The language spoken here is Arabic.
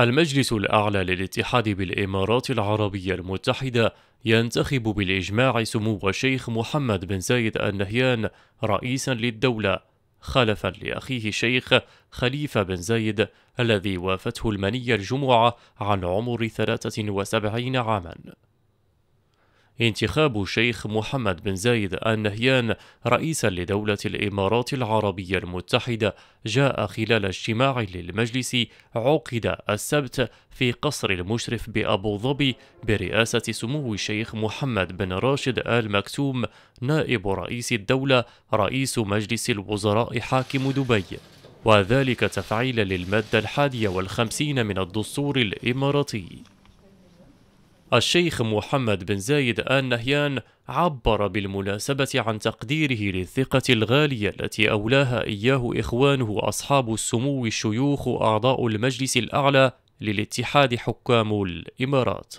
المجلس الأعلى للاتحاد بالإمارات العربية المتحدة ينتخب بالإجماع سمو الشيخ محمد بن زايد النهيان رئيسا للدولة خلفا لأخيه الشيخ خليفة بن زايد الذي وافته المنية الجمعة عن عمر 73 عاما. انتخاب الشيخ محمد بن زايد النهيان رئيسا لدولة الإمارات العربية المتحدة جاء خلال اجتماع للمجلس عقد السبت في قصر المشرف بأبو ظبي برئاسة سمو الشيخ محمد بن راشد آل مكتوم نائب رئيس الدولة رئيس مجلس الوزراء حاكم دبي. وذلك تفعيلا للمادة الحادية والخمسين من الدستور الإماراتي. الشيخ محمد بن زايد آل نهيان عبر بالمناسبة عن تقديره للثقة الغالية التي أولاها إياه إخوانه أصحاب السمو الشيوخ أعضاء المجلس الأعلى للاتحاد حكام الإمارات.